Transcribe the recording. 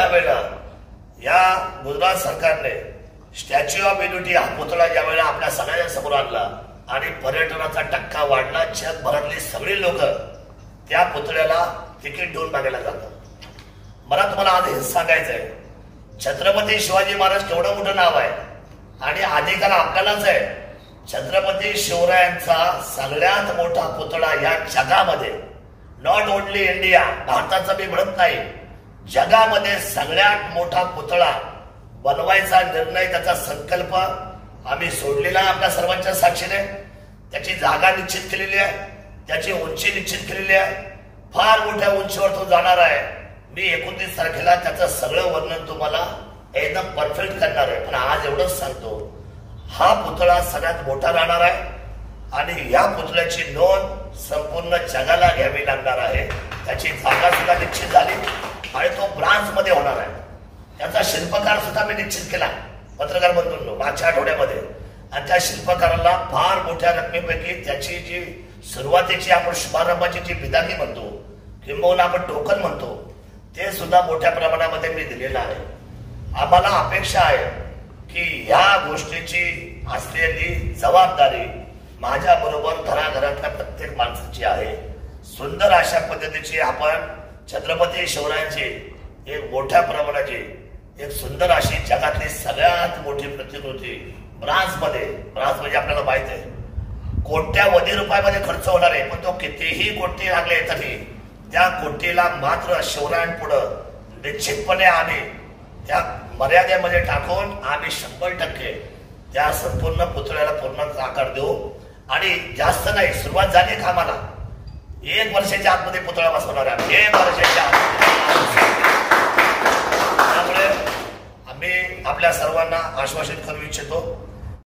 त्यावेळेला या गुजरात सरकारने स्टॅच्यू ऑफ युनिटी हा पुतळा ज्या वेळेला आपल्या सगळ्यांच्या समोर आणला आणि पर्यटनाचा टक्का वाढला जगभरातली सगळी लोक त्या पुतळ्याला तिकीट देऊन मागायला जातात. मला तुम्हाला आज हे सांगायचंय. छत्रपती शिवाजी महाराज केवढं मोठं नाव आहे आणि अधिकार आपल्यालाच आहे. छत्रपती शिवरायांचा सगळ्यात मोठा पुतळा या जगामध्ये नॉट ओनली इंडिया भारताचा मी म्हणत नाही. जगामध्ये सगळ्यात मोठा पुतळा बनवायचा निर्णय त्याचा संकल्प आम्ही सोडलेला आहे आपल्या सर्वांच्या साक्षीने. त्याची जागा निश्चित केलेली आहे. त्याची उंची निश्चित केलेली आहे. फार मोठ्या उंचीवर तो जाणार आहे. मी एकोणतीस तारखेला त्याचं सगळं वर्णन तुम्हाला एकदम परफेक्ट करणार आहे. पण आज एवढंच सांगतो हा पुतळा सगळ्यात मोठा राहणार आहे आणि या पुतळ्याची नोंद संपूर्ण जगाला घ्यावी लागणार आहे. त्याची जागा सुद्धा निश्चित झाली. मध्ये होणार आहे. त्याचा शिल्पकार सुद्धा मी निश्चित केला. पत्रकार बंधूंनो मागच्या आठवड्यामध्ये. आणि त्या शिल्पकाराला फार मोठ्या रकमेपैकी त्याची जी सुरुवातीची आपण शुभारंभाची जी बिदागी म्हणतो किंबहुना आपण टोकन म्हणतो ते सुद्धा मोठ्या प्रमाणामध्ये मी दिलेलं आहे. आम्हाला अपेक्षा आहे की ह्या गोष्टीची असलेली जबाबदारी माझ्या बरोबर घराघरातल्या प्रत्येक माणसाची आहे. सुंदर अशा पद्धतीची आपण छत्रपती शिवरायांची एक मोठ्या प्रमाणाची एक सुंदर अशी जगातली सगळ्यात मोठी प्रतिकृती ब्रान्समध्ये ब्रान्स म्हणजे आपल्याला माहीत आहे. कोट्यावधी रुपयामध्ये खर्च होणार आहे पण तो कितीही कोटी लागले तरी त्या कोटीला मात्र शिवरायांपुढं निश्चितपणे आम्ही त्या मर्यादेमध्ये टाकून आम्ही शंभर टक्के त्या संपूर्ण पुतळ्याला पूर्ण आकार देऊ. आणि जास्त नाही सुरुवात झाली कामाला. एक वर्षाच्या आतमध्ये पुतळा बसवणार आहे एक वर्षाच्या आतमध्ये त्यामुळे आम्ही आपल्या सर्वांना आश्वासित करू इच्छितो